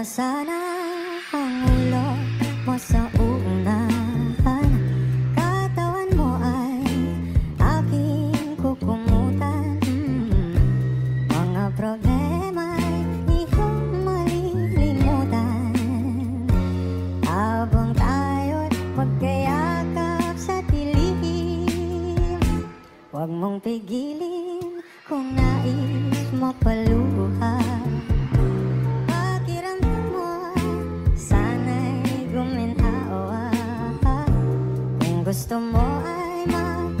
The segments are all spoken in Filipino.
mo sana ang ulo mo sa unahan. Katawan mo ay aking kukumutan. Mm, Mga problema'y di ko malilimutan. Habang tayo'y magkayakap sa dilim Huwag mong pigilin kung nais mo paluha gusto mo ay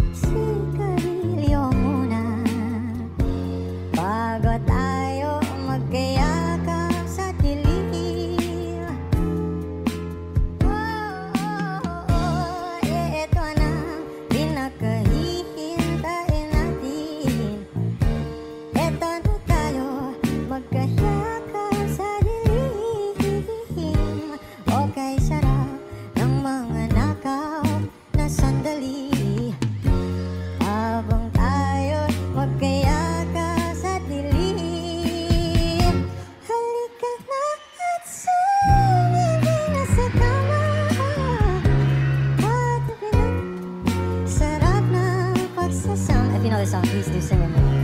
Another song, please do sing.